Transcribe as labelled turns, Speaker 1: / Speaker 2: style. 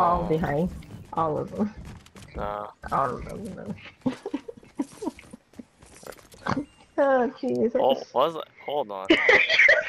Speaker 1: all behind. All of them.
Speaker 2: Nah.
Speaker 1: All of them. No. oh, Jesus.
Speaker 2: Oh, was it? Hold on.